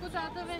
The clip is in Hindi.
कुछ आता है